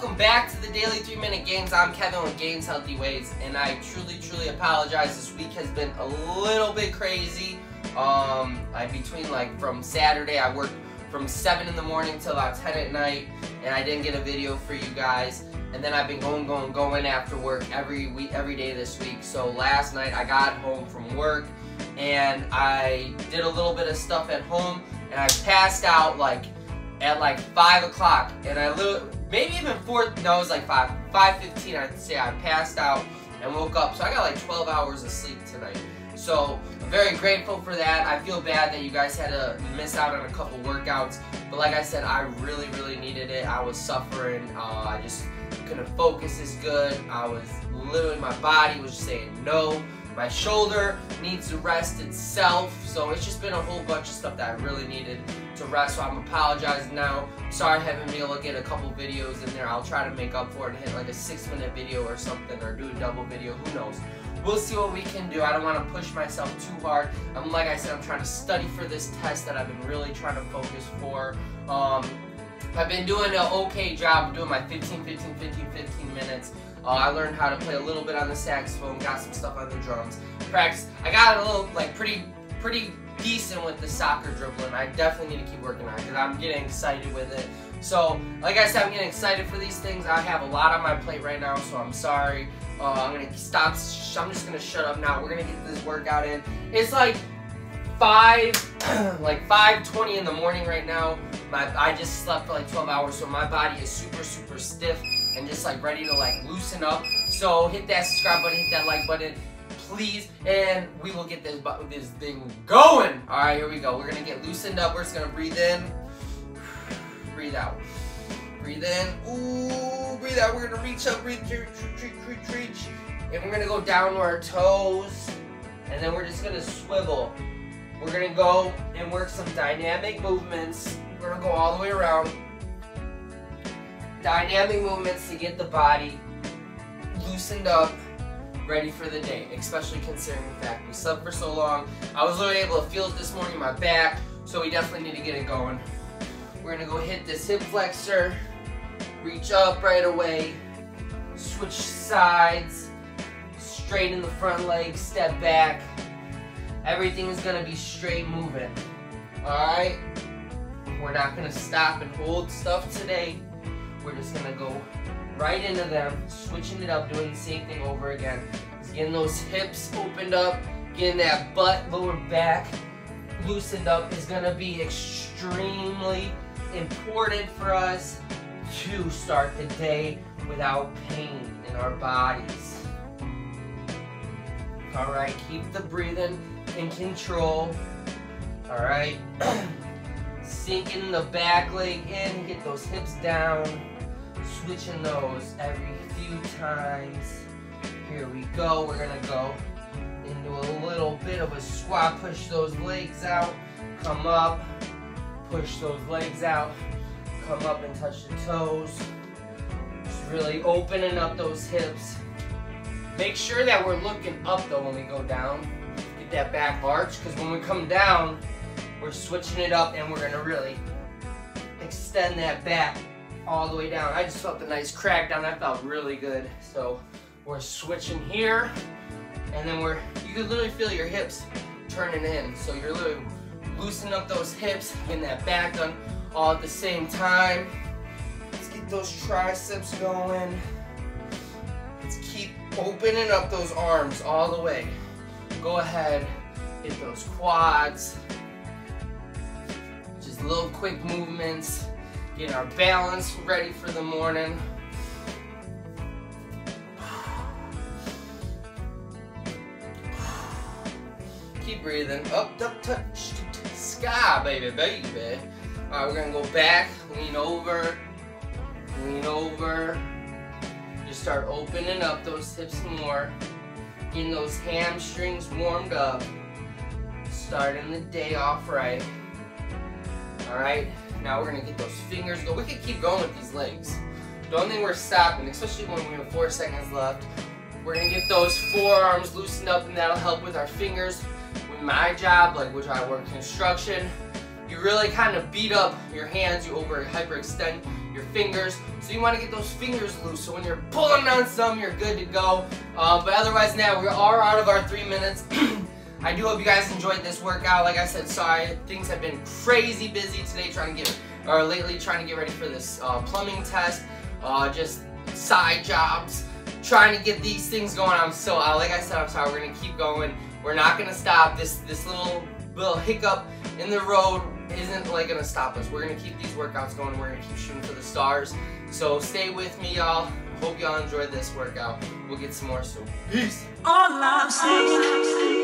welcome back to the Daily 3 Minute Gains. I'm Kevin with Gains Healthy Ways, and I truly, truly apologize. This week has been a little bit crazy. Um, I between like from Saturday, I worked from 7 in the morning till about 10 at night, and I didn't get a video for you guys. And then I've been going, going, going after work every week, every day this week. So last night I got home from work, and I did a little bit of stuff at home, and I passed out like at like 5 o'clock, and I literally maybe even four, no, it was like five, 5.15, I'd say I passed out and woke up. So I got like 12 hours of sleep tonight. So I'm very grateful for that. I feel bad that you guys had to miss out on a couple workouts. But like I said, I really, really needed it. I was suffering. Uh, I just couldn't focus as good. I was literally, my body was just saying no. My shoulder needs to rest itself. So it's just been a whole bunch of stuff that I really needed to rest. So I'm apologizing now. Sorry I haven't been able to get a couple videos in there. I'll try to make up for it and hit like a six minute video or something or do a double video. Who knows? We'll see what we can do. I don't want to push myself too hard. I'm like I said, I'm trying to study for this test that I've been really trying to focus for. Um, I've been doing an okay job doing my 15, 15, 15, 15 minutes. Uh, I learned how to play a little bit on the saxophone, got some stuff on the drums. Practice. I got a little, like, pretty, pretty decent with the soccer dribbling. I definitely need to keep working on it because I'm getting excited with it. So, like I said, I'm getting excited for these things. I have a lot on my plate right now, so I'm sorry. Uh, I'm gonna stop. I'm just gonna shut up now. We're gonna get this workout in. It's like five, like 5:20 in the morning right now. My I just slept for like 12 hours, so my body is super, super stiff and just like ready to like loosen up. So hit that subscribe button, hit that like button please, and we will get this this thing going. All right, here we go. We're gonna get loosened up. We're just gonna breathe in, breathe out, breathe in. Ooh, breathe out. We're gonna reach up, breathe, reach, reach, reach, reach, and we're gonna go down to our toes, and then we're just gonna swivel. We're gonna go and work some dynamic movements. We're gonna go all the way around. Dynamic movements to get the body loosened up ready for the day, especially considering the fact we slept for so long. I was literally able to feel it this morning in my back, so we definitely need to get it going. We're gonna go hit this hip flexor, reach up right away, switch sides, straighten the front leg, step back. Everything is gonna be straight moving. All right? We're not gonna stop and hold stuff today. We're just gonna go right into them, switching it up, doing the same thing over again. Just getting those hips opened up, getting that butt, lower back loosened up is gonna be extremely important for us to start the day without pain in our bodies. All right, keep the breathing in control. All right, sinking the back leg in, get those hips down switching those every few times. Here we go. We're to go into a little bit of a squat. Push those legs out. Come up. Push those legs out. Come up and touch the toes. Just really opening up those hips. Make sure that we're looking up though when we go down. Get that back arch because when we come down, we're switching it up and we're to really extend that back all the way down. I just felt a nice crack down. That felt really good. So we're switching here, and then we're, you can literally feel your hips turning in. So you're literally loosening up those hips, getting that back done all at the same time. Let's get those triceps going. Let's keep opening up those arms all the way. Go ahead, hit those quads. Little quick movements. Get our balance ready for the morning. Keep breathing. Up, up, touch, sky, baby, baby. All right, we're gonna go back, lean over, lean over. Just start opening up those hips more. Getting those hamstrings warmed up. Starting the day off right. All right, now we're gonna get those fingers go. We can keep going with these legs. Don't think we're stopping, especially when we have four seconds left. We're gonna get those forearms loosened up and that'll help with our fingers. With my job, like which I work construction, you really kind of beat up your hands, you over hyperextend your your fingers. So you want to get those fingers loose. So when you're pulling on some, you're good to go. Uh, but otherwise now, we are out of our three minutes. I do hope you guys enjoyed this workout. Like I said, sorry, things have been crazy busy today trying to get, or lately trying to get ready for this uh, plumbing test. Uh, just side jobs, trying to get these things going. I'm so, uh, like I said, I'm sorry. We're gonna keep going. We're not gonna stop. This this little little hiccup in the road isn't like gonna stop us. We're gonna keep these workouts going. We're gonna keep shooting for the stars. So stay with me, y'all. Hope y'all enjoyed this workout. We'll get some more soon. Peace. All I'm saying.